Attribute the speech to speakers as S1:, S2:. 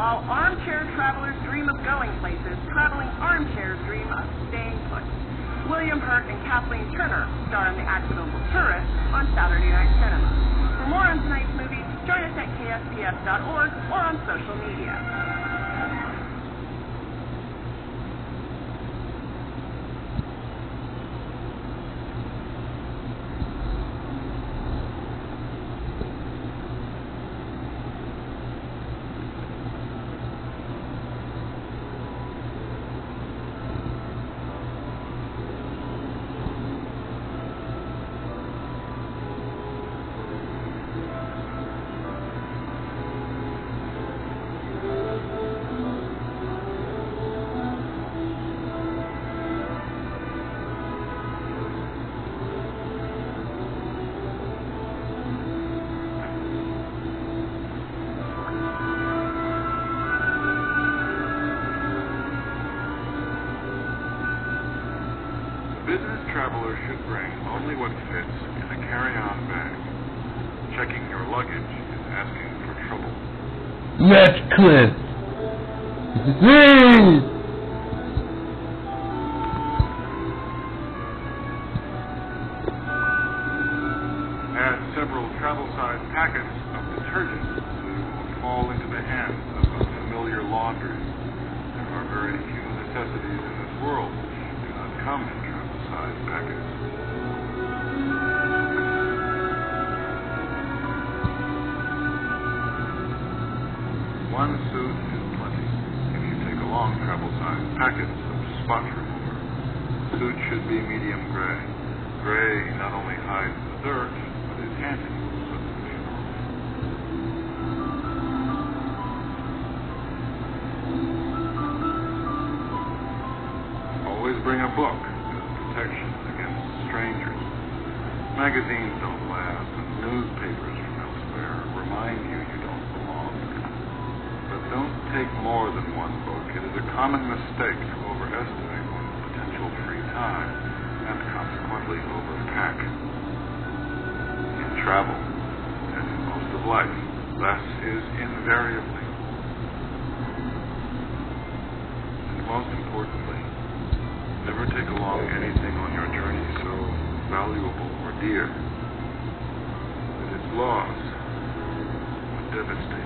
S1: While armchair travelers dream of going places, traveling armchairs dream of staying put. William Hurt and Kathleen Turner star in The Accidental Tourist on Saturday Night Cinema. For more on tonight's movie, join us at kspf.org or on social media.
S2: Business traveler should bring only what fits in a carry-on bag. Checking your luggage is asking for trouble.
S3: Let's clip.
S2: Add several travel-sized packets of detergent so you won't fall into the hands of unfamiliar laundries. There are very few necessities in this world which do not come in travel-sized packets. One suit is plenty if you take along travel-sized packets of spot remover. Suit should be medium gray. Gray not only hides the dirt, but is handy. Always bring a book protection against strangers. Magazines don't last, and newspapers from elsewhere remind you you don't belong. But don't take more than one book. It is a common mistake to overestimate one's potential free time and consequently overpack. In travel, as in most of life, less is invariably. And most importantly, never take along anything on your journey so valuable or dear. That its loss would devastate